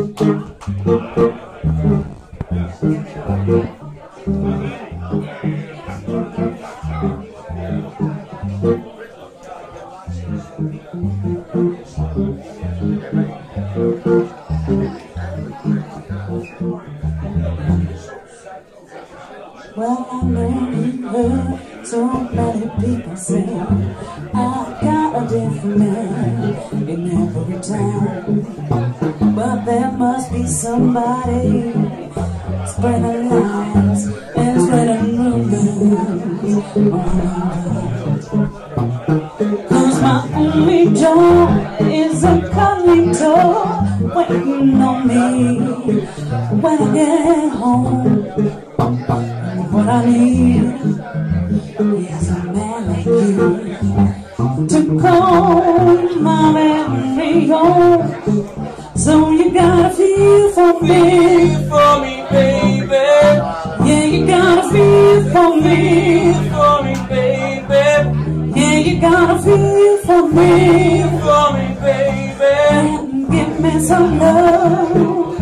Well, I know you heard so many people say I got a different man in every town. There must be somebody spreading lies and spreading rumors Cause my only joy is a door waiting on me when I get home. What I need is a man like you to call my memory home. So you gotta feel for me, Feel for me, baby. yeah, you gotta feel for me, For me, baby. yeah, you gotta feel for me, For me, baby. and give me some love.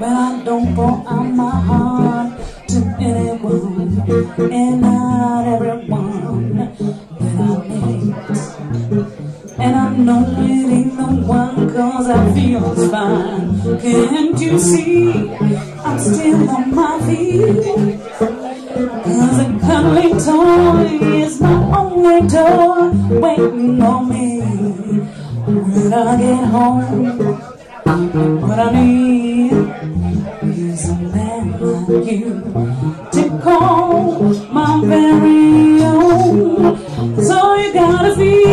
But I don't pour out my heart to anyone, and not cause I feel it's fine. Can't you see? I'm still on my feet. Cause a cuddly toy is my only toy waiting on me when I get home. What I need is a man like you to call my very own. So you gotta feel,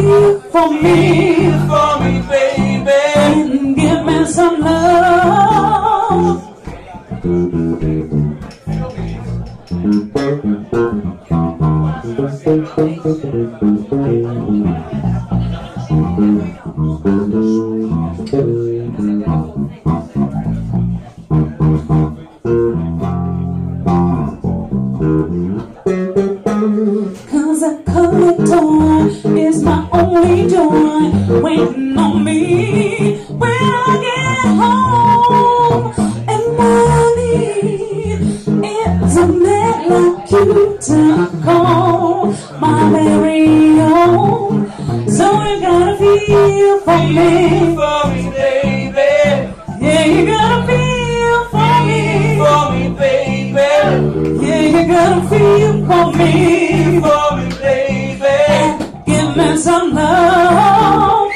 feel for me, For me, baby. and give me some love. Cause you to call my very own. So you gotta feel for me. For me, baby. Yeah, you gotta feel for me. For me, baby. Yeah, you gotta feel for me. For me, baby. Give me some love.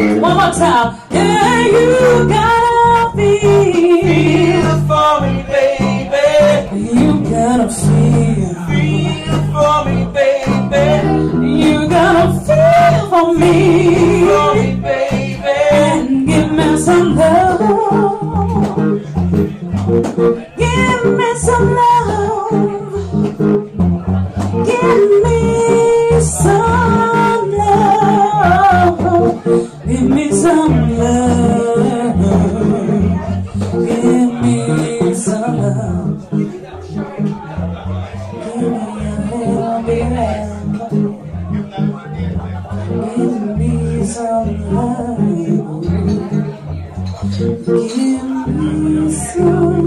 One more time. Yeah, you gotta feel. Feel for me, baby. You gotta feel. Feel for me, baby. You gotta feel for me. For me, baby. And give me some love. Give me some love. Give me Give me some love. Give me some love. Give me a little bit Give me some love. Give me some